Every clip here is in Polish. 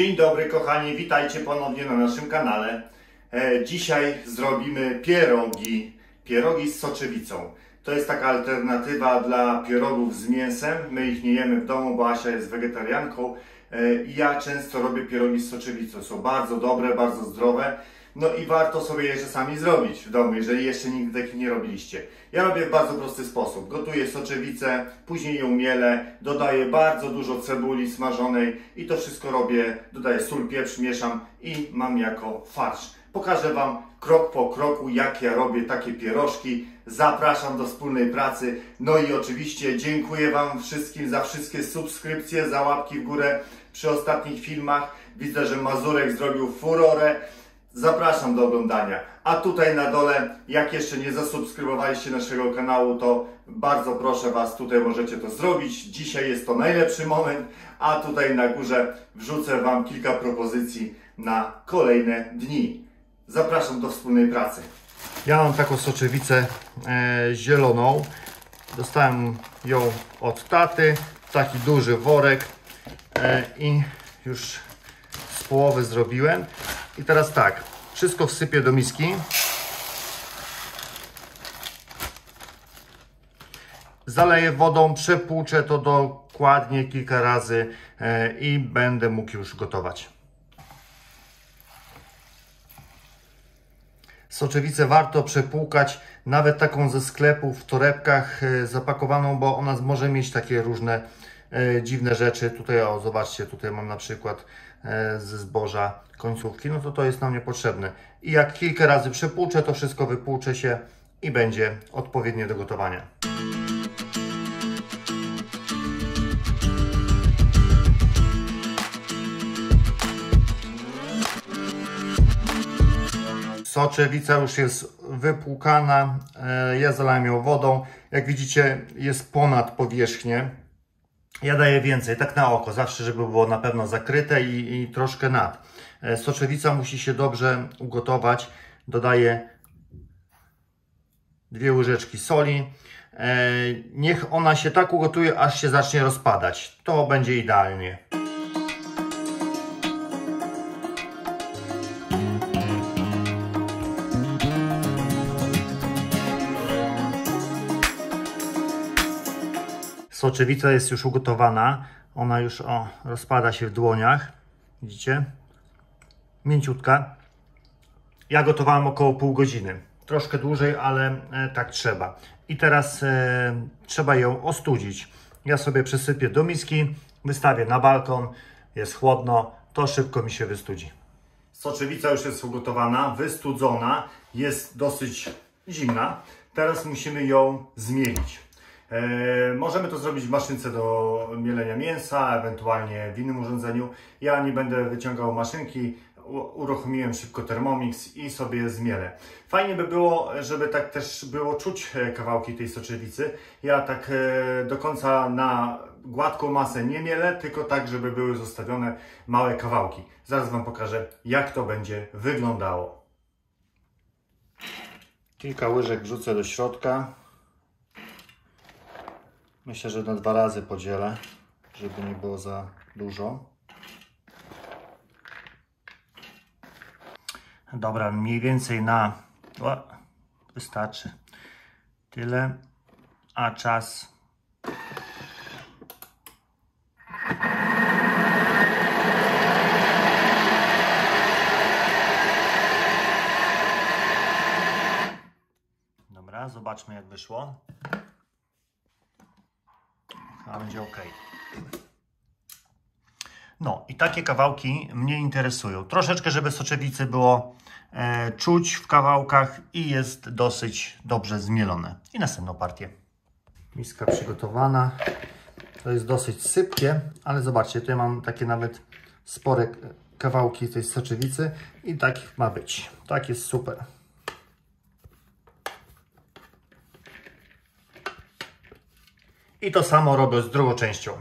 Dzień dobry kochani, witajcie ponownie na naszym kanale. E, dzisiaj zrobimy pierogi, pierogi z soczewicą. To jest taka alternatywa dla pierogów z mięsem. My ich nie jemy w domu, bo Asia jest wegetarianką. E, i ja często robię pierogi z soczewicą. Są bardzo dobre, bardzo zdrowe. No i warto sobie je czasami zrobić w domu, jeżeli jeszcze nigdy takich nie robiliście. Ja robię w bardzo prosty sposób. Gotuję soczewicę, później ją mielę, dodaję bardzo dużo cebuli smażonej i to wszystko robię, dodaję sól, pieprz, mieszam i mam jako farsz. Pokażę Wam krok po kroku, jak ja robię takie pierożki. Zapraszam do wspólnej pracy. No i oczywiście dziękuję Wam wszystkim za wszystkie subskrypcje, za łapki w górę przy ostatnich filmach. Widzę, że Mazurek zrobił furorę. Zapraszam do oglądania. A tutaj na dole, jak jeszcze nie zasubskrybowaliście naszego kanału, to bardzo proszę Was, tutaj możecie to zrobić. Dzisiaj jest to najlepszy moment, a tutaj na górze wrzucę Wam kilka propozycji na kolejne dni. Zapraszam do wspólnej pracy. Ja mam taką soczewicę e, zieloną. Dostałem ją od taty. Taki duży worek e, i już z połowy zrobiłem. I teraz tak, wszystko wsypię do miski. Zaleję wodą, przepłuczę to dokładnie kilka razy e, i będę mógł już gotować. Soczewicę warto przepłukać, nawet taką ze sklepu w torebkach e, zapakowaną, bo ona może mieć takie różne e, dziwne rzeczy. Tutaj o, zobaczcie, tutaj mam na przykład ze zboża końcówki, no to to jest nam niepotrzebne. I jak kilka razy przepłuczę, to wszystko wypłucze się i będzie odpowiednie do gotowania. Soczewica już jest wypłukana. E, Ja zalałem ją wodą. Jak widzicie, jest ponad powierzchnię. Ja daję więcej, tak na oko, zawsze, żeby było na pewno zakryte i, i troszkę nad. E, Soczewica musi się dobrze ugotować. Dodaję dwie łyżeczki soli. E, Niech ona się tak ugotuje, aż się zacznie rozpadać. To będzie idealnie. Soczewica jest już ugotowana. Ona już o, rozpada się w dłoniach. Widzicie? Mięciutka. Ja gotowałem około pół godziny. Troszkę dłużej, ale e, tak trzeba. I teraz e, trzeba ją ostudzić. Ja sobie przesypię do miski, wystawię na balkon. Jest chłodno, to szybko mi się wystudzi. Soczewica już jest ugotowana, wystudzona, jest dosyć zimna. Teraz musimy ją zmielić. E, możemy to zrobić w maszynce do mielenia mięsa, ewentualnie w innym urządzeniu. Ja nie będę wyciągał maszynki, uruchomiłem szybko Thermomix i sobie zmielę. Fajnie by było, żeby tak też było czuć e, kawałki tej soczewicy. Ja tak e, do końca na gładką masę nie mielę, tylko tak, żeby były zostawione małe kawałki. Zaraz Wam pokażę, jak to będzie wyglądało. Kilka łyżek wrzucę do środka. Myślę, że na dwa razy podzielę, żeby nie było za dużo. Dobra, mniej więcej na. O, wystarczy. Tyle. A czas. Dobra, zobaczmy jak wyszło. A będzie ok. No i takie kawałki mnie interesują. Troszeczkę, żeby soczewicy było e, czuć w kawałkach i jest dosyć dobrze zmielone. I następną partię. Miska przygotowana. To jest dosyć sypkie, ale zobaczcie, tutaj mam takie nawet spore kawałki tej soczewicy i takich ma być. Tak jest super. I to samo robię z drugą częścią.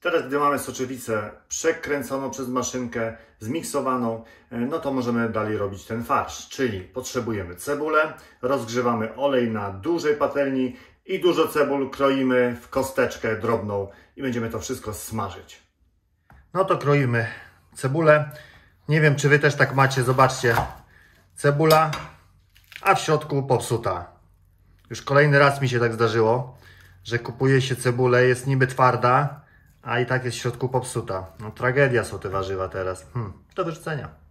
Teraz, gdy mamy soczewicę przekręconą przez maszynkę, zmiksowaną, e, no to możemy dalej robić ten farsz. Czyli potrzebujemy cebulę, rozgrzewamy olej na dużej patelni i dużo cebul kroimy w kosteczkę drobną i będziemy to wszystko smażyć. No to kroimy cebulę. Nie wiem, czy Wy też tak macie. Zobaczcie, cebula, a w środku popsuta. Już kolejny raz mi się tak zdarzyło, że kupuje się cebulę, jest niby twarda, a i tak jest w środku popsuta. No tragedia są te warzywa teraz. Hmm, do wyrzucenia.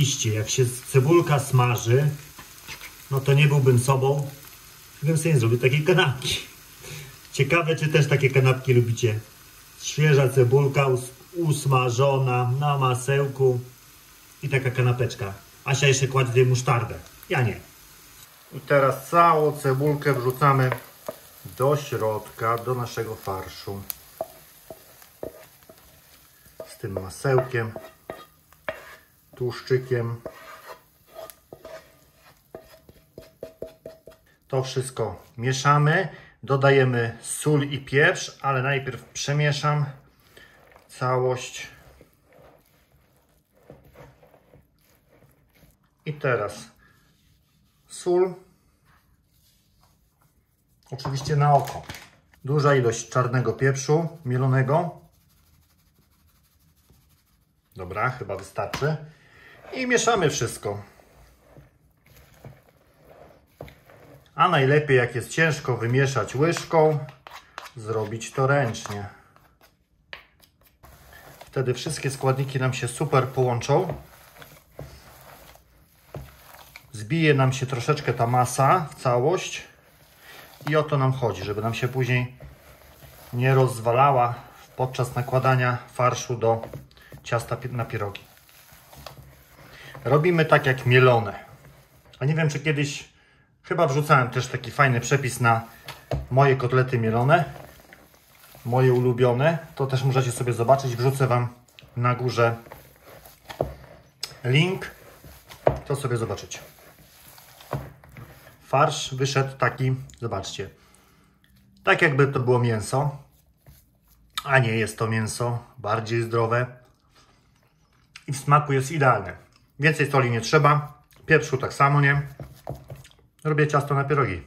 Oczywiście, jak się cebulka smaży, no to nie byłbym sobą, gdybym sobie nie zrobił takiej kanapki. Ciekawe, czy też takie kanapki lubicie. Świeża cebulka us usmażona na masełku i taka kanapeczka. Asia jeszcze kładzie tutaj musztardę. Ja nie. I teraz całą cebulkę wrzucamy do środka, do naszego farszu. Z tym masełkiem, tłuszczykiem. To wszystko mieszamy. Dodajemy sól i pieprz, ale najpierw przemieszam całość. I teraz sól. Oczywiście na oko. Duża ilość czarnego pieprzu mielonego. Dobra, chyba wystarczy. I mieszamy wszystko. A najlepiej jak jest ciężko wymieszać łyżką, zrobić to ręcznie. Wtedy wszystkie składniki nam się super połączą. Zbije nam się troszeczkę ta masa w całość. I o to nam chodzi, żeby nam się później nie rozwalała podczas nakładania farszu do ciasta na pierogi. Robimy tak jak mielone. A nie wiem, czy kiedyś, chyba wrzucałem też taki fajny przepis na moje kotlety mielone. Moje ulubione. To też możecie sobie zobaczyć. Wrzucę Wam na górze link. To sobie zobaczycie. Farsz wyszedł taki, zobaczcie, tak jakby to było mięso, a nie jest to mięso, bardziej zdrowe i w smaku jest idealne. Więcej soli nie trzeba, pieprzu tak samo nie. Robię ciasto na pierogi.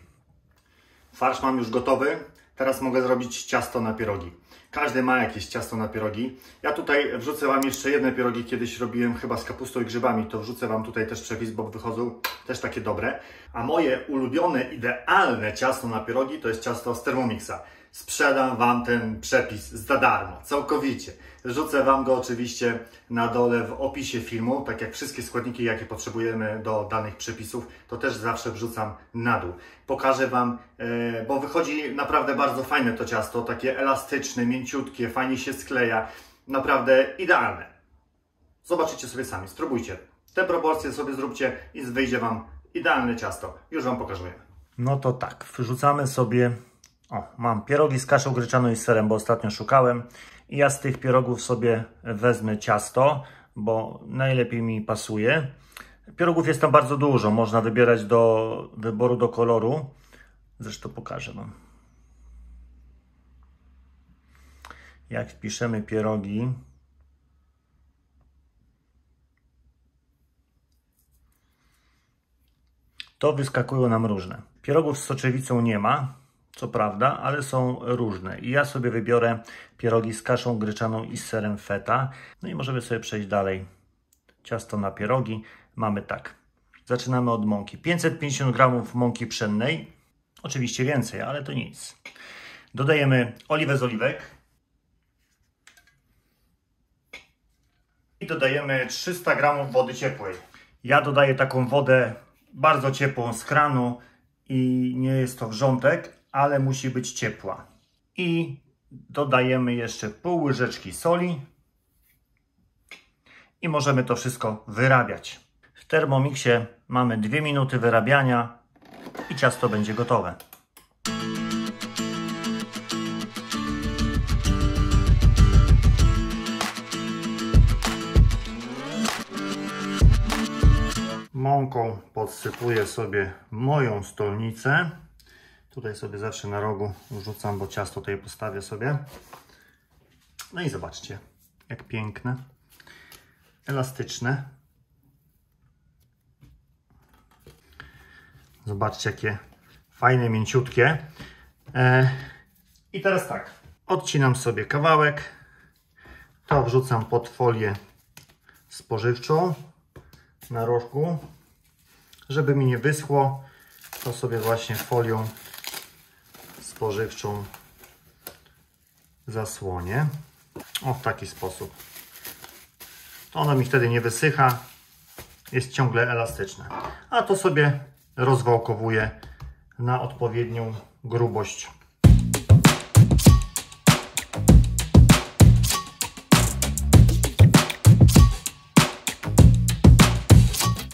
Farsz mam już gotowy, teraz mogę zrobić ciasto na pierogi. Każdy ma jakieś ciasto na pierogi. Ja tutaj wrzucę Wam jeszcze jedne pierogi, kiedyś robiłem chyba z kapustą i grzybami, to wrzucę Wam tutaj też przepis, bo wychodzą też takie dobre. A moje ulubione, idealne ciasto na pierogi to jest ciasto z Thermomixa. Sprzedam Wam ten przepis za darmo, całkowicie. Wrzucę Wam go oczywiście na dole w opisie filmu, tak jak wszystkie składniki, jakie potrzebujemy do danych przepisów, to też zawsze wrzucam na dół. Pokażę Wam, e, bo wychodzi naprawdę bardzo fajne to ciasto, takie elastyczne, mięciutkie, fajnie się skleja, naprawdę idealne. Zobaczycie sobie sami, spróbujcie. Te proporcje sobie zróbcie i wyjdzie Wam idealne ciasto. Już Wam pokażę. No to tak, wrzucamy sobie. O, mam pierogi z kaszą gryczaną i serem, bo ostatnio szukałem. I ja z tych pierogów sobie wezmę ciasto, bo najlepiej mi pasuje. Pierogów jest tam bardzo dużo, można wybierać do wyboru do koloru. Zresztą pokażę Wam. Jak wpiszemy pierogi, to wyskakują nam różne. Pierogów z soczewicą nie ma, co prawda, ale są różne. I ja sobie wybiorę pierogi z kaszą gryczaną i z serem feta. No i możemy sobie przejść dalej. Ciasto na pierogi mamy tak. Zaczynamy od mąki. 550 g mąki pszennej. Oczywiście więcej, ale to nic. Dodajemy oliwę z oliwek. I dodajemy 300 g wody ciepłej. Ja dodaję taką wodę bardzo ciepłą z kranu i nie jest to wrzątek, ale musi być ciepła. I dodajemy jeszcze pół łyżeczki soli i możemy to wszystko wyrabiać. W Thermomixie mamy 2 minuty wyrabiania i ciasto będzie gotowe. Mąką podsypuję sobie moją stolnicę. Tutaj sobie zawsze na rogu rzucam, bo ciasto tutaj postawię sobie. No i zobaczcie, jak piękne, elastyczne. Zobaczcie, jakie fajne, mięciutkie. E, I teraz tak, odcinam sobie kawałek. To wrzucam pod folię spożywczą na rożku. Żeby mi nie wyschło, to sobie właśnie folią spożywczą zasłonię. O, w taki sposób. To ono mi wtedy nie wysycha, jest ciągle elastyczne. A to sobie rozwałkowuję na odpowiednią grubość.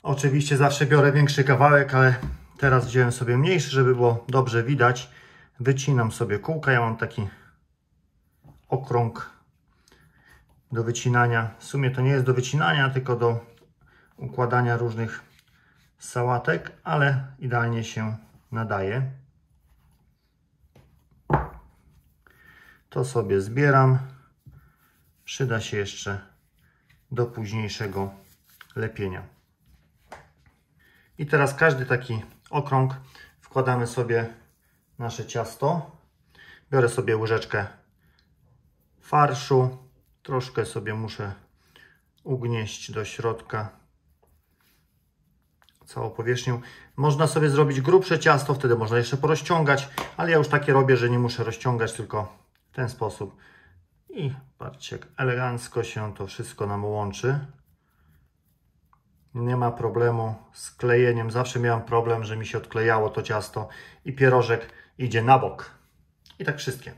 Oczywiście zawsze biorę większy kawałek, ale teraz wziąłem sobie mniejszy, żeby było dobrze widać. Wycinam sobie kółka. Ja mam taki okrąg do wycinania. W sumie to nie jest do wycinania, tylko do układania różnych sałatek, ale idealnie się nadaje. To sobie zbieram. Przyda się jeszcze do późniejszego lepienia. I teraz każdy taki okrąg wkładamy sobie nasze ciasto. Biorę sobie łyżeczkę farszu. Troszkę sobie muszę ugnieść do środka całą powierzchnię. Można sobie zrobić grubsze ciasto, wtedy można jeszcze porozciągać, ale ja już takie robię, że nie muszę rozciągać, tylko w ten sposób. I patrzcie, jak elegancko się to wszystko nam łączy. Nie ma problemu z klejeniem. Zawsze miałem problem, że mi się odklejało to ciasto i pierożek idzie na bok. I tak wszystkie.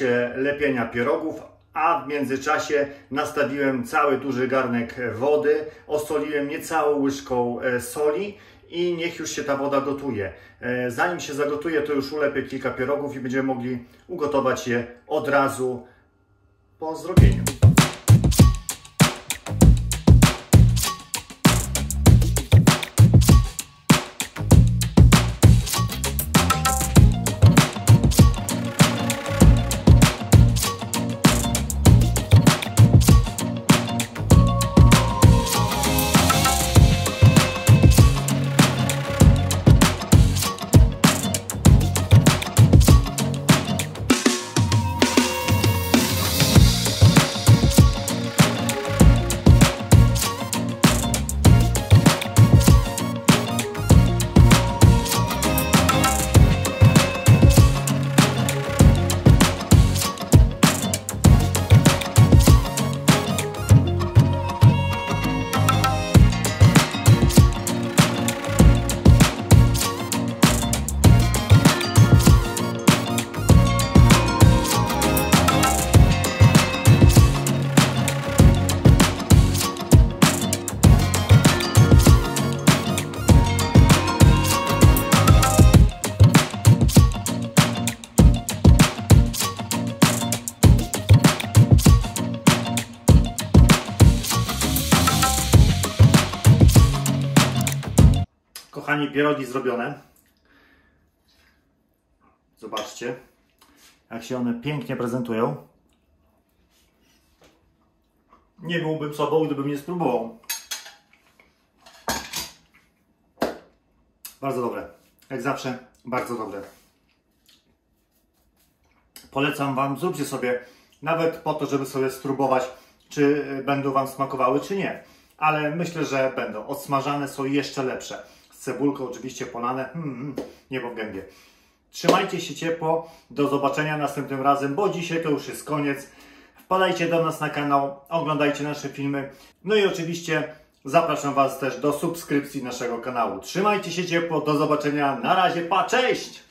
Trakcie lepienia pierogów, a w międzyczasie nastawiłem cały duży garnek wody, osoliłem niecałą łyżką e, soli i niech już się ta woda gotuje. E, Zanim się zagotuje, to już ulepię kilka pierogów i będziemy mogli ugotować je od razu po zrobieniu. kochani, pierogi zrobione. Zobaczcie, jak się one pięknie prezentują. Nie byłbym sobą, gdybym nie spróbował. Bardzo dobre. Jak zawsze, bardzo dobre. Polecam Wam, zróbcie sobie, nawet po to, żeby sobie spróbować, czy będą Wam smakowały, czy nie. Ale myślę, że będą. Odsmażane są jeszcze lepsze. Cebulką oczywiście polane. Hmm, hmm, niebo w gębie. Trzymajcie się ciepło. Do zobaczenia następnym razem, bo dzisiaj to już jest koniec. Wpadajcie do nas na kanał, oglądajcie nasze filmy. No i oczywiście zapraszam Was też do subskrypcji naszego kanału. Trzymajcie się ciepło, do zobaczenia. Na razie, pa, cześć!